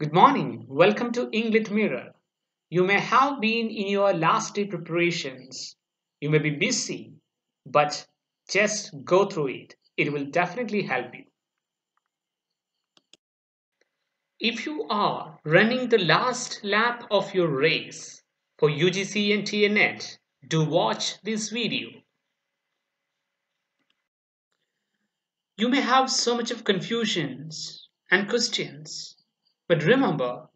Good morning. Welcome to Eng Lit Mirror. You may have been in your last day preparations. You may be busy, but just go through it. It will definitely help you. If you are running the last lap of your race for UGC NTA NET, do watch this video. You may have so much of confusions and questions but remember,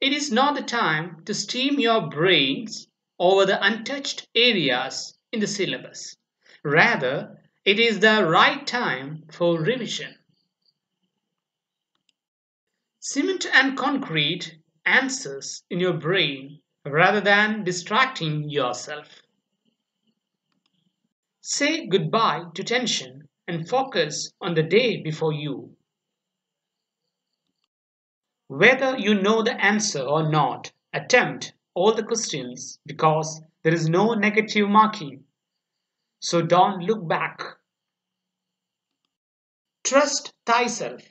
it is not the time to steam your brains over the untouched areas in the syllabus. Rather, it is the right time for revision. Cement and concrete answers in your brain rather than distracting yourself. Say goodbye to tension and focus on the day before you. Whether you know the answer or not, attempt all the questions because there is no negative marking. So don't look back. Trust thyself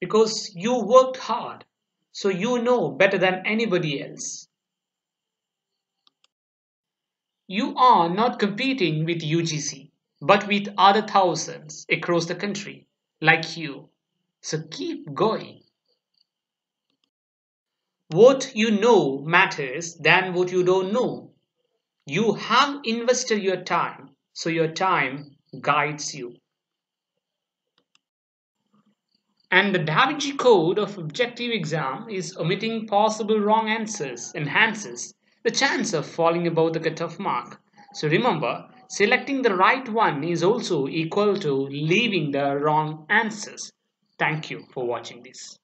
because you worked hard, so you know better than anybody else. You are not competing with UGC, but with other thousands across the country like you. So keep going. What you know matters than what you don't know. You have invested your time, so your time guides you. And the Da Vinci Code of objective exam is omitting possible wrong answers enhances the chance of falling above the cutoff mark. So remember, selecting the right one is also equal to leaving the wrong answers. Thank you for watching this.